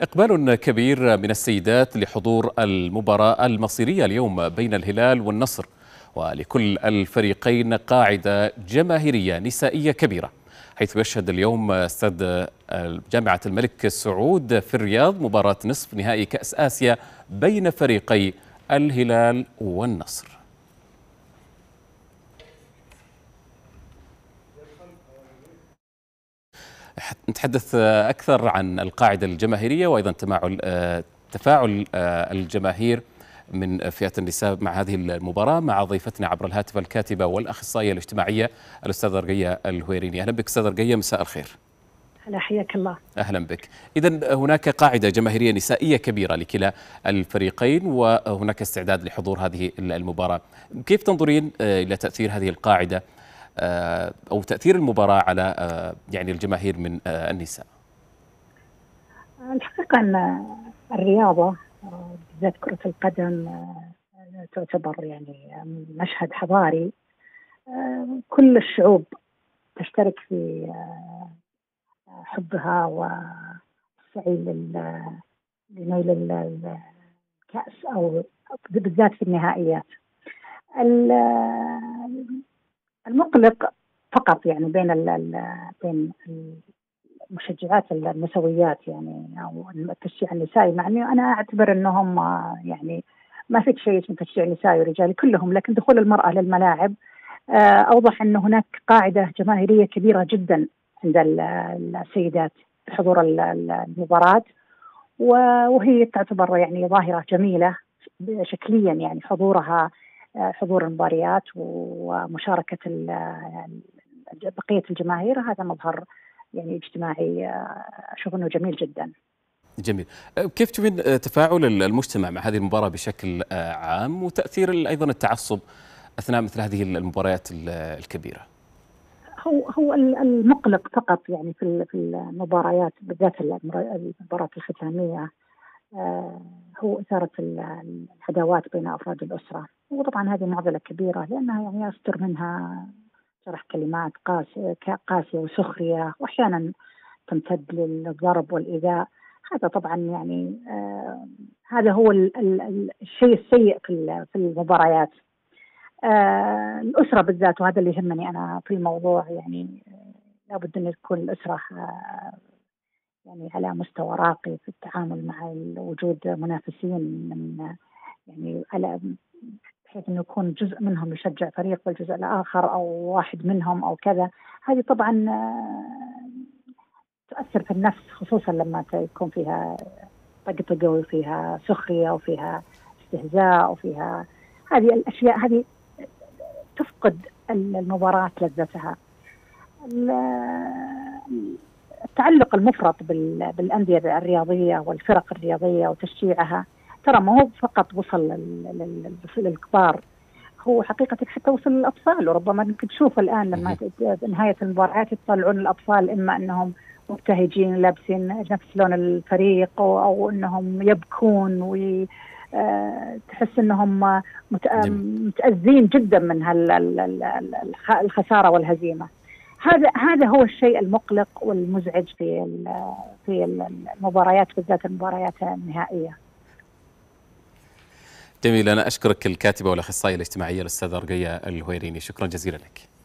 إقبال كبير من السيدات لحضور المباراة المصيرية اليوم بين الهلال والنصر ولكل الفريقين قاعدة جماهيرية نسائية كبيرة حيث يشهد اليوم استاد جامعة الملك سعود في الرياض مباراة نصف نهائي كأس آسيا بين فريقي الهلال والنصر. نتحدث أكثر عن القاعدة الجماهيرية وأيضا تفاعل تفاعل الجماهير من فئة النساء مع هذه المباراة مع ضيفتنا عبر الهاتف الكاتبة والأخصائية الاجتماعية الأستاذة رقية الهويريني. أهلا بك أستاذة رقية مساء الخير. هلا حياك الله. أهلا بك. إذا هناك قاعدة جماهيرية نسائية كبيرة لكلا الفريقين وهناك استعداد لحضور هذه المباراة. كيف تنظرين إلى تأثير هذه القاعدة أو تأثير المباراة على يعني الجماهير من النساء؟ الحقيقة أن الرياضة بالذات كرة القدم تعتبر يعني مشهد حضاري. كل الشعوب تشترك في حبها والسعي لنيل الكأس أو بالذات في النهائيات. المقلق فقط يعني بين ال بين المشجعات النسويات يعني أو التشجيع النسائي مع إني أنا أعتبر إنهم يعني ما في شيء اسمه تشجيع نسائي ورجالي كلهم لكن دخول المرأة للملاعب أوضح إن هناك قاعدة جماهيرية كبيرة جدا عند السيدات في حضور المباراة وهي تعتبر يعني ظاهرة جميلة شكليا يعني حضورها حضور المباريات ومشاركة بقية الجماهير. هذا مظهر يعني اجتماعي أشوف أنه جميل جدا. جميل. كيف تشوفين تفاعل المجتمع مع هذه المباراة بشكل عام وتأثير أيضا التعصب أثناء مثل هذه المباريات الكبيرة؟ هو هو المقلق فقط يعني في في المباريات بالذات المباراة الختامية هو إثارة العداوات بين أفراد الأسرة. وطبعا هذه معضلة كبيرة لأنها يعني يصدر منها شرح كلمات قاسية وسخرية وأحيانا تمتد للضرب والإيذاء. هذا طبعا يعني آه هذا هو ال ال الشيء السيء في في المباريات. آه الأسرة بالذات وهذا اللي يهمني أنا في الموضوع يعني لابد أن تكون الأسرة آه يعني على مستوى راقي في التعامل مع وجود منافسين من يعني على بحيث إنه يكون جزء منهم يشجع فريق والجزء الآخر أو واحد منهم أو كذا. هذه طبعا تؤثر في النفس خصوصا لما يكون فيها طقطقة وفيها سخرية وفيها استهزاء وفيها هذه الأشياء هذه تفقد المباراة لذتها. التعلق المفرط بالأندية الرياضية والفرق الرياضية وتشجيعها. ترى ما هو فقط وصل للكبار هو حقيقة حتى وصل للأطفال. وربما ممكن تشوف الآن لما نهاية المباريات يطلعون الأطفال إما أنهم مبتهجين لابسين نفس لون الفريق أو, أو أنهم يبكون و تحس أنهم متأذين جدا من الخسارة والهزيمة. هذا هذا هو الشيء المقلق والمزعج في في المباريات بالذات المباريات النهائية. جميل أنا أشكرك الكاتبة والأخصائية الاجتماعية الأستاذة رقية الهويريني. شكرا جزيلا لك.